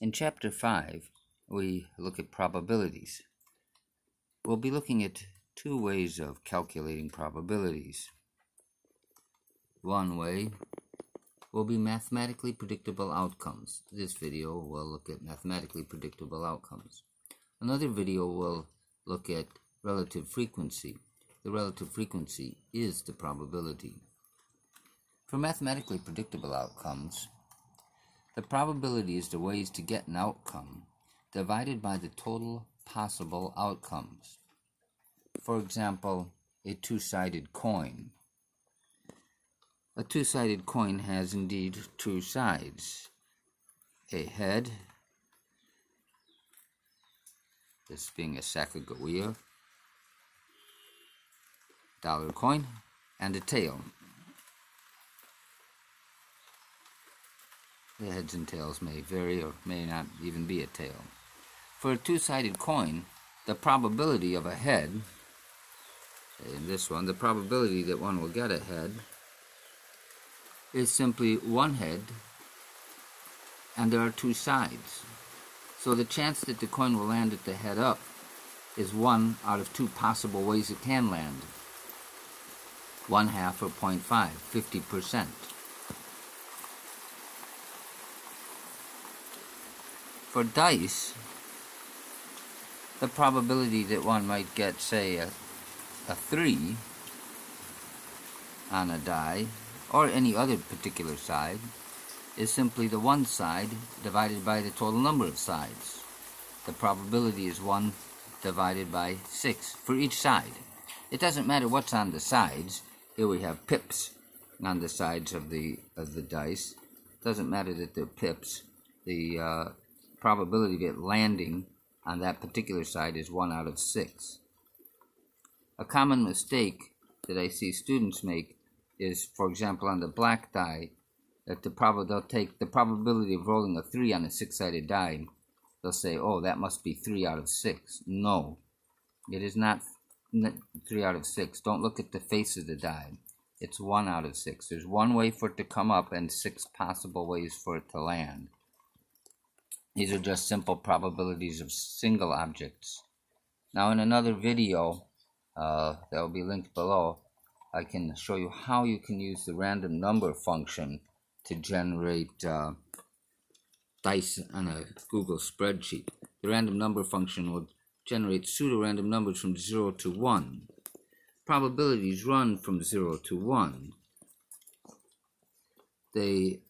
In Chapter 5, we look at probabilities. We'll be looking at two ways of calculating probabilities. One way will be mathematically predictable outcomes. This video will look at mathematically predictable outcomes. Another video will look at relative frequency. The relative frequency is the probability. For mathematically predictable outcomes, the probability is the ways to get an outcome divided by the total possible outcomes. For example, a two-sided coin. A two-sided coin has indeed two sides. A head, this being a Sacagawea dollar coin, and a tail. The heads and tails may vary or may not even be a tail. For a two-sided coin, the probability of a head, in this one, the probability that one will get a head is simply one head and there are two sides. So the chance that the coin will land at the head up is one out of two possible ways it can land. One half or 0.5, 50%. For dice, the probability that one might get, say, a, a 3 on a die, or any other particular side, is simply the one side divided by the total number of sides. The probability is 1 divided by 6 for each side. It doesn't matter what's on the sides. Here we have pips on the sides of the of the dice. It doesn't matter that they're pips. The uh, probability of it landing on that particular side is 1 out of 6. A common mistake that I see students make is, for example, on the black die, that the prob- they'll take the probability of rolling a 3 on a six-sided die, they'll say, oh, that must be 3 out of 6. No, it is not 3 out of 6. Don't look at the face of the die. It's 1 out of 6. There's one way for it to come up and six possible ways for it to land. These are just simple probabilities of single objects. Now in another video uh, that will be linked below, I can show you how you can use the random number function to generate uh, dice on a Google spreadsheet. The random number function will generate pseudo-random numbers from 0 to 1. Probabilities run from 0 to 1. They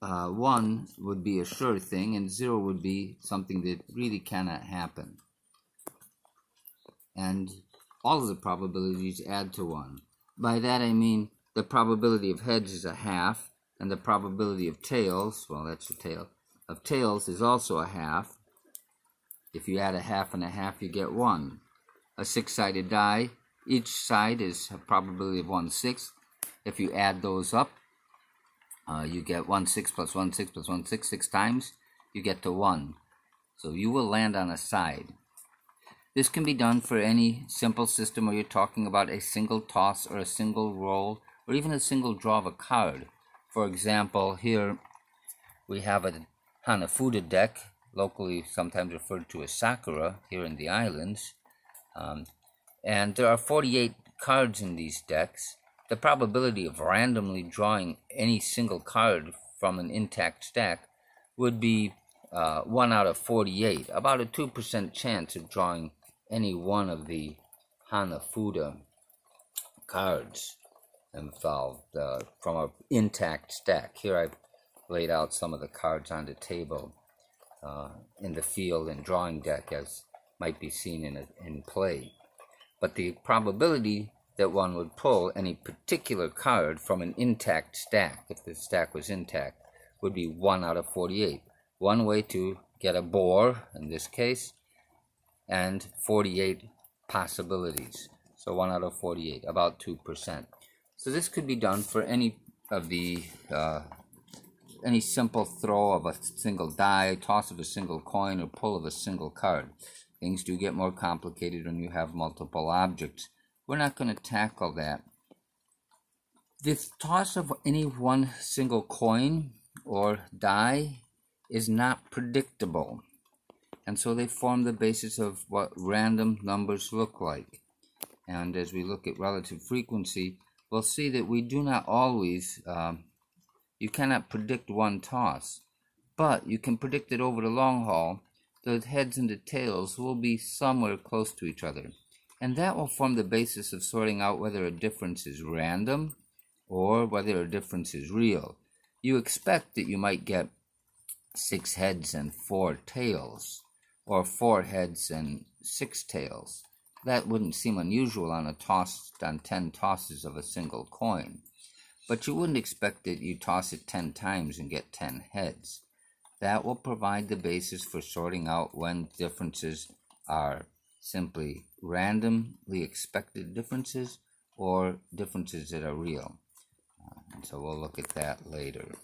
uh, 1 would be a sure thing and 0 would be something that really cannot happen. And all of the probabilities add to 1. By that I mean the probability of heads is a half, and the probability of tails, well that's a tail, of tails is also a half. If you add a half and a half, you get 1. A six-sided die, each side is a probability of 1 sixth. If you add those up, uh, you get 1 6 plus 1 6 plus 1 6 6 times you get to 1 so you will land on a side. This can be done for any simple system where you're talking about a single toss or a single roll or even a single draw of a card. For example here we have a Hanafuda deck locally sometimes referred to as Sakura here in the islands. Um, and there are 48 cards in these decks the probability of randomly drawing any single card from an intact stack would be uh, 1 out of 48, about a 2% chance of drawing any one of the Hanafuda cards involved uh, from an intact stack. Here I've laid out some of the cards on the table uh, in the field and drawing deck as might be seen in, a, in play. But the probability that one would pull any particular card from an intact stack, if the stack was intact, would be 1 out of 48. One way to get a boar, in this case, and 48 possibilities. So 1 out of 48, about 2%. So this could be done for any of the, uh, any simple throw of a single die, toss of a single coin, or pull of a single card. Things do get more complicated when you have multiple objects. We're not going to tackle that. The toss of any one single coin or die is not predictable. And so they form the basis of what random numbers look like. And as we look at relative frequency, we'll see that we do not always, um, you cannot predict one toss, but you can predict it over the long haul. The heads and the tails will be somewhere close to each other. And that will form the basis of sorting out whether a difference is random or whether a difference is real. You expect that you might get six heads and four tails, or four heads and six tails. That wouldn't seem unusual on a toss on ten tosses of a single coin. But you wouldn't expect that you toss it ten times and get ten heads. That will provide the basis for sorting out when differences are simply randomly expected differences or differences that are real. Uh, and so we'll look at that later.